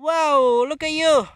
Wow, look at you.